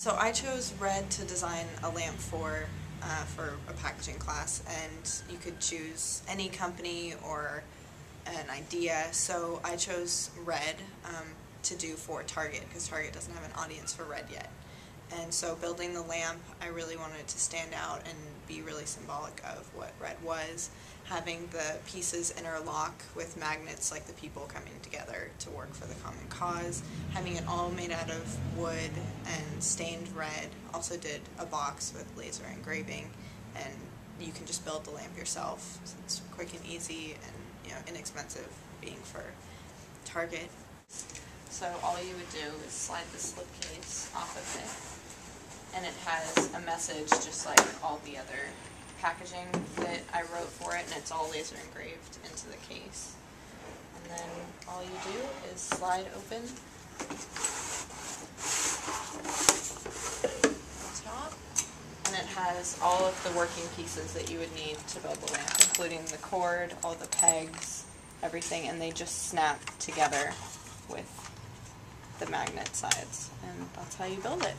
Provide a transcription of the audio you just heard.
So I chose red to design a lamp for uh, for a packaging class, and you could choose any company or an idea. So I chose red um, to do for Target because Target doesn't have an audience for red yet. And so building the lamp, I really wanted to stand out and be really symbolic of what red was. Having the pieces interlock with magnets like the people coming together to work for the common cause. Having it all made out of wood and stained red. Also did a box with laser engraving and you can just build the lamp yourself. So it's quick and easy and you know inexpensive being for Target. So all you would do is slide the slipcase off of it and it has a message just like all the other packaging that I wrote for it and it's all laser engraved into the case. And then all you do is slide open the top and it has all of the working pieces that you would need to build the lamp, including the cord, all the pegs, everything, and they just snap together with the magnet sides. And that's how you build it.